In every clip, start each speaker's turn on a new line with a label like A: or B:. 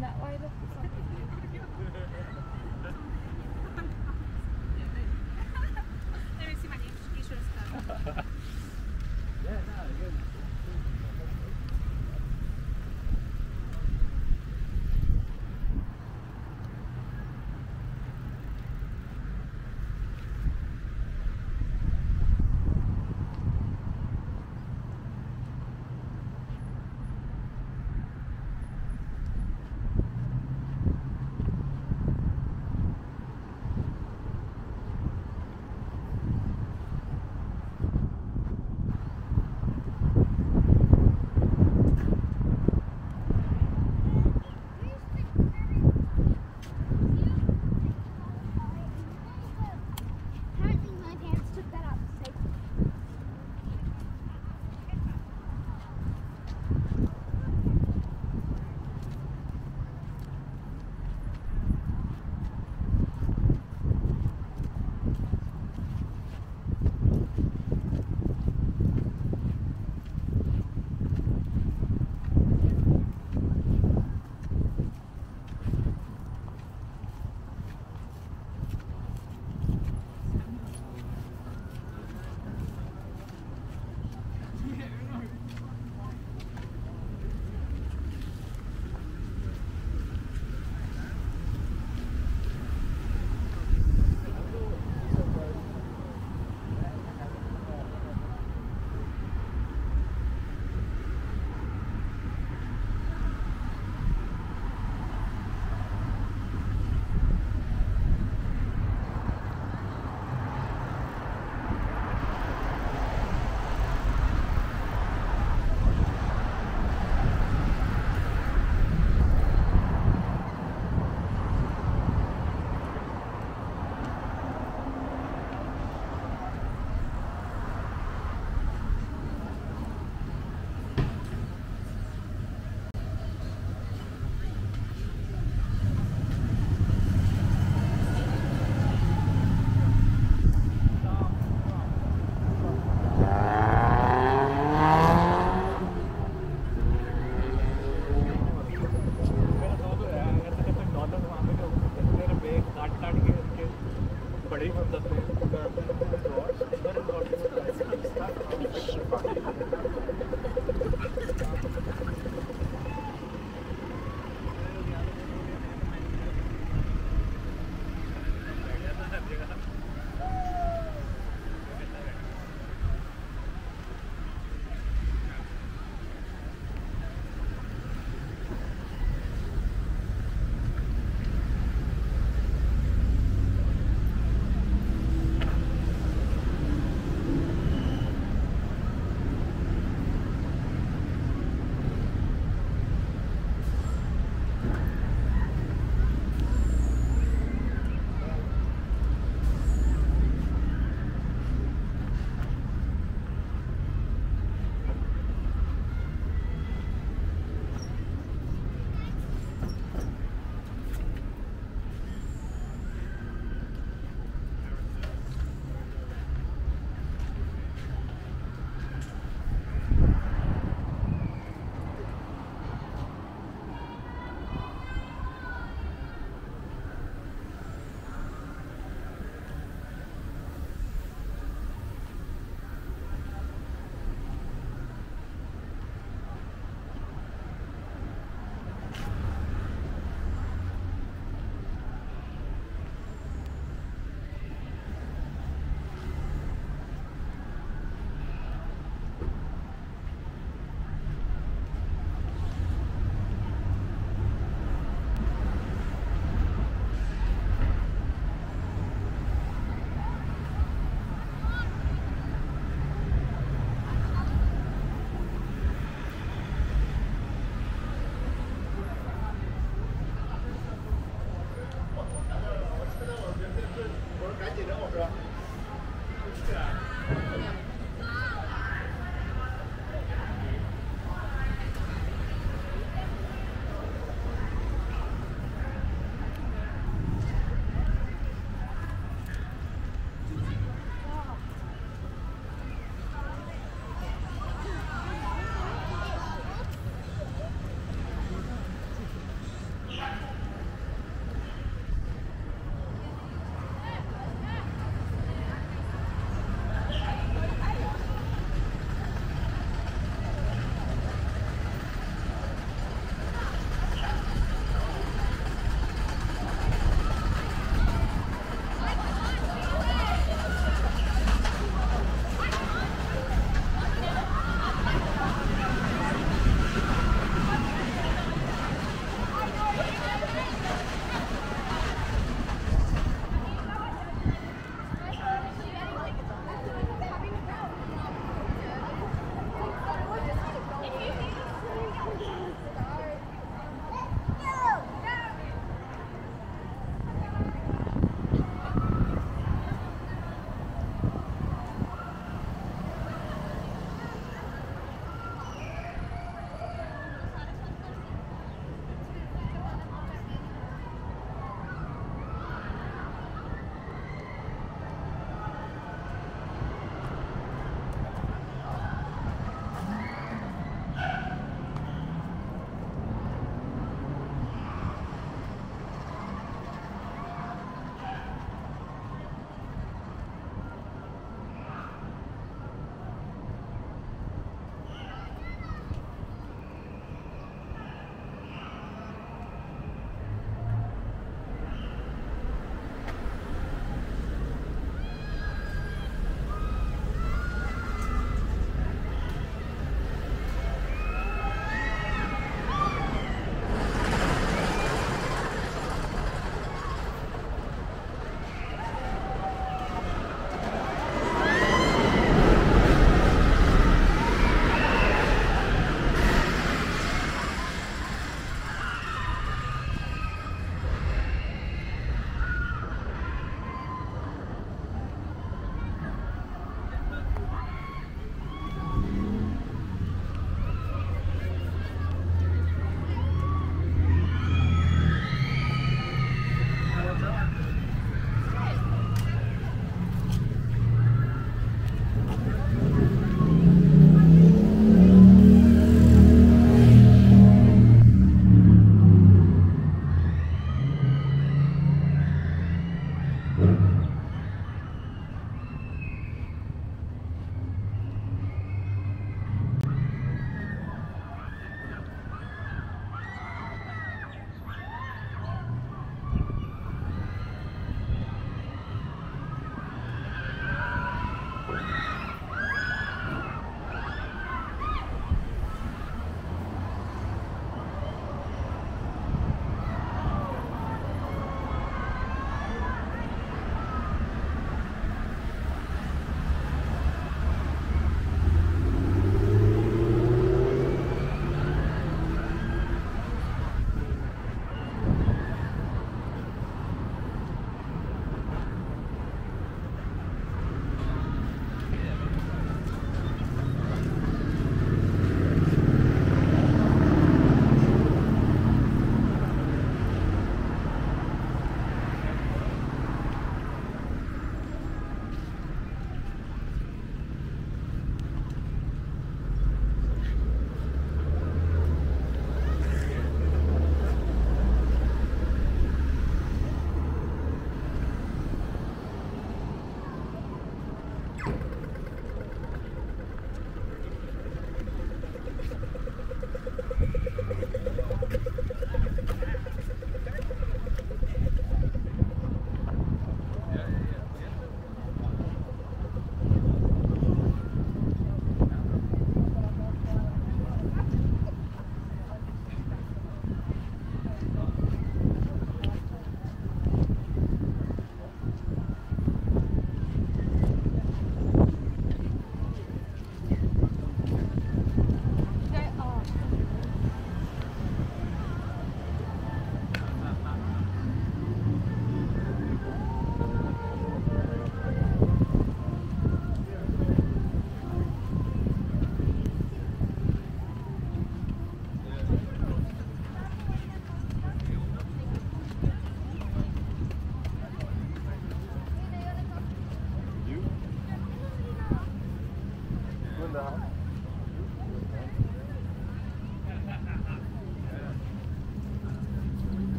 A: that way before.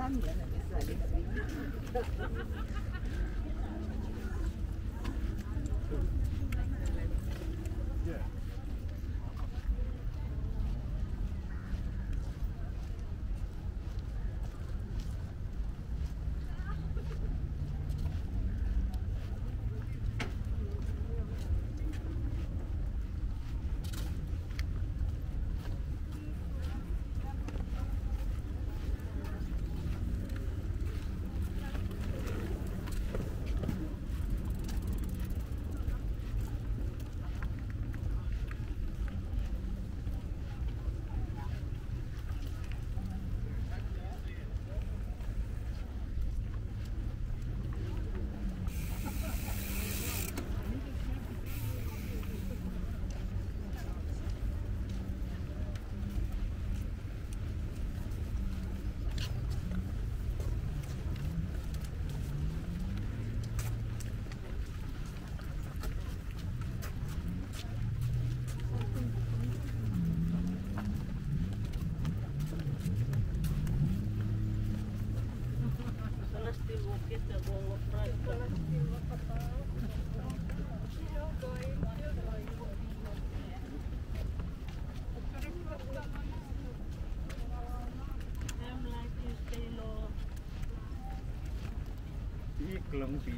A: 嗯。lông tí